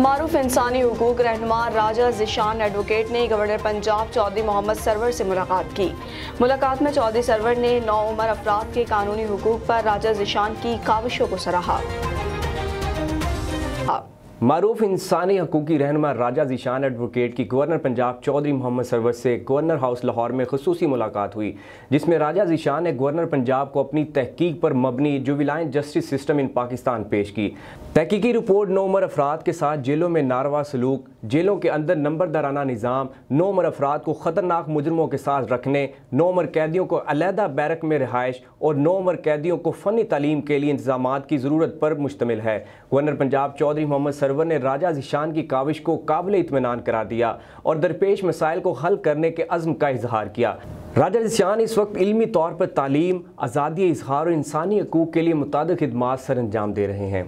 मारूफ इंसानी हकूक रहनुमा राजा जिशान एडवोकेट ने गवर्नर पंजाब चौधरी मोहम्मद सरवर से मुलाकात की। मुलाकात में चौधरी सरवर ने नौ उम्र अफराद के कानूनी हकूक पर राजा जिशान की काविशों को सराहा। मरूफ इंसानी हकूकी रहनमा राजा जीशान एडवोकेट की गवर्नर पंजाब चौधरी मोहम्मद सरवर से गवर्नर हाउस लाहौर में खसूसी मुलाकात हुई, जिसमें राजा जीशान ने गवर्नर पंजाब को अपनी तहकीक पर मबनी जुविलाइन जस्टिस सिस्टम इन पाकिस्तान पेश की। तहकीकी रिपोर्ट नौ उम्र अफराद के साथ जेलों में नारवा सलूक, जेलों के अंदर नंबर दराना निज़ाम, नौ उम्र अफराद को ख़तरनाक मुजरमों के साथ रखने, नौ उम्र कैदियों को अलहदा बैरक में रिहाइश और नौ उम्र कैदियों को फ़नी तलीम के लिए इंतज़ाम की ज़रूरत पर मुश्तमिल है। गवर्नर पंजाब चौधरी मोहम्मद सरवर ने राजा जिशान की काविश को काबिल इतमान करार दिया और दरपेश मसाइल को हल करने के अज़म का इजहार किया। राजा जिशान इस वक्त इलमी तौर पर तालीम, आज़ादी, इजहार और इंसानी हकूक़ के लिए मुतद खदमात सर अंजाम दे रहे हैं।